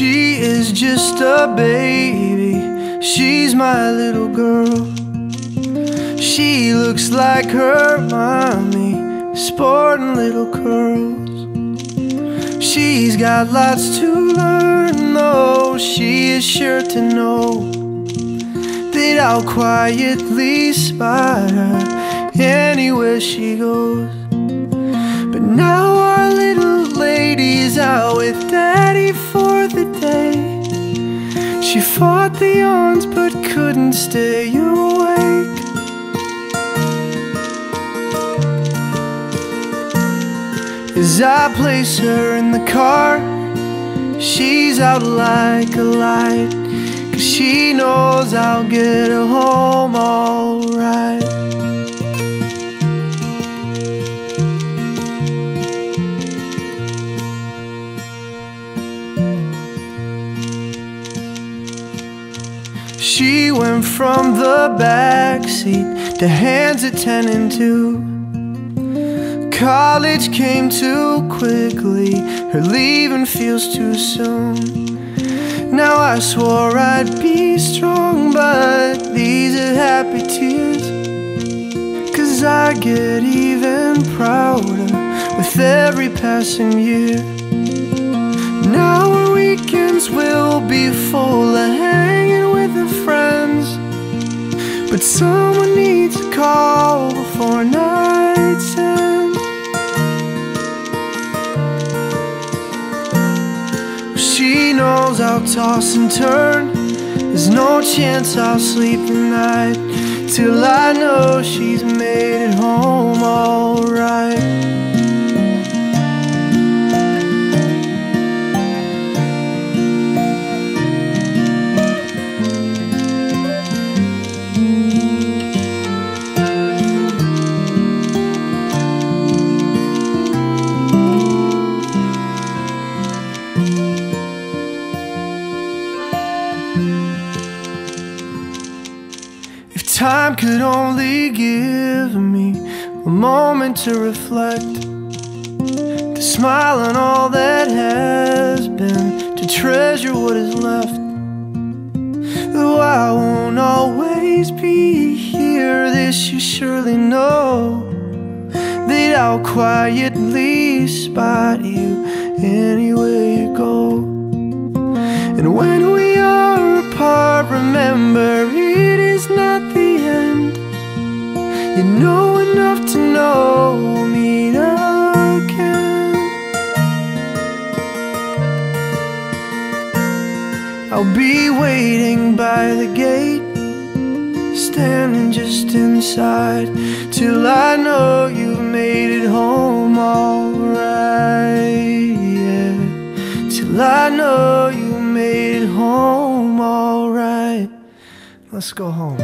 She is just a baby, she's my little girl. She looks like her mommy, sporting little curls. She's got lots to learn, though she is sure to know that I'll quietly spot her anywhere she goes. But now Fought the yawns but couldn't stay awake. As I place her in the car, she's out like a light. Cause she knows I'll get her She went from the backseat to hands at ten and two. College came too quickly, her leaving feels too soon. Now I swore I'd be strong, but these are happy tears. Cause I get even prouder with every passing year. Now our weekends will be full of hanging with her friends. But someone needs to call before night's end. She knows I'll toss and turn. There's no chance I'll sleep tonight till I know she's made it home alright. Time could only give me a moment to reflect, to smile on all that has been, to treasure what is left. Though I won't always be here, this you surely know that I'll quietly spot you anywhere you go. And when we are apart, I'll be waiting by the gate, standing just inside, till I know you've made it home alright. Yeah, till I know you made it home alright. Let's go home.